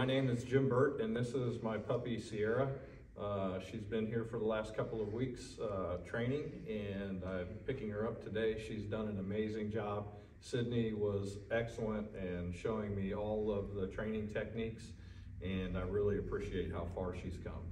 my name is Jim Burt, and this is my puppy Syerra. Uh, she's been here for the last couple of weeks uh, training, and I'm picking her up today. She's done an amazing job. Sydney was excellent and showing me all of the training techniques, and I really appreciate how far she's come.